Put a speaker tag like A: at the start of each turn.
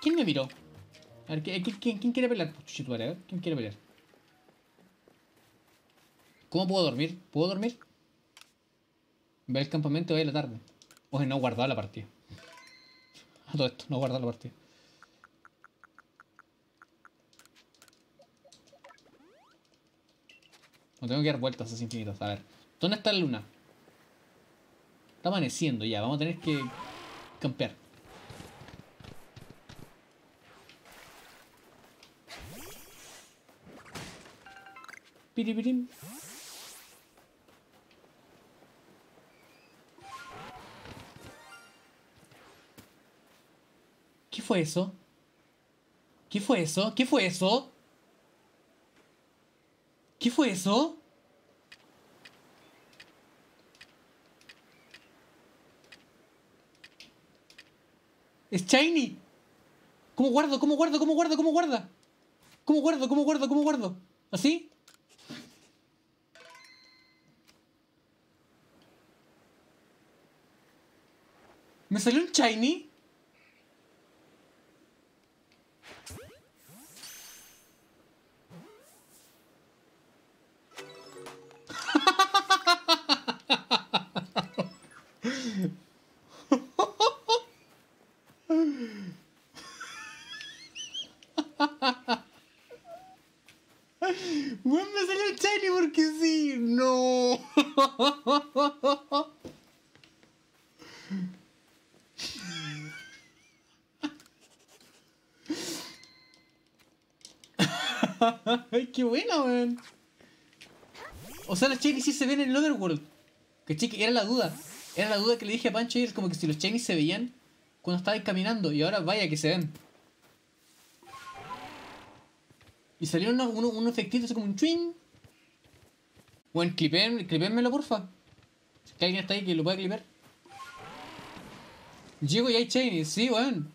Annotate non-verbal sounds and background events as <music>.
A: ¿Quién me miró? A ver, ¿quién, quiere pelear? ¿quién quiere pelear? ¿Cómo puedo dormir? ¿Puedo dormir? Ve el campamento hoy la tarde. Oye, no he guardado la partida. A todo esto, no he la partida. No tengo que dar vueltas así infinitas. A ver, ¿dónde está la luna? Está amaneciendo ya, vamos a tener que campear. Piripirim. ¿Qué fue eso? ¿Qué fue eso? ¿Qué fue eso? ¿Qué fue eso? Es shiny. ¿Cómo guardo? ¿Cómo guardo? ¿Cómo guardo? ¿Cómo guarda? ¿Cómo guardo? ¿Cómo guardo? ¿Cómo guardo? ¿Así? ¿Me salió un shiny? Me salió un shiny porque sí. No. <laughs> Ay, qué buena, weón. O sea, los shinies sí se ven en el Otherworld. Que chique, era la duda. Era la duda que le dije a Pancho y es como que si los shinies se veían cuando estabais caminando. Y ahora vaya que se ven. Y salieron unos, unos, unos efectitos como un twin. Bueno, clipen, clipenmelo porfa. Si alguien está ahí que lo pueda clipar. Llego y hay shinies, sí, weón.